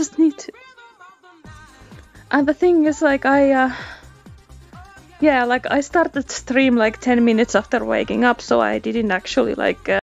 just need to. And the thing is, like, I, uh, yeah, like I started stream like 10 minutes after waking up, so I didn't actually like uh,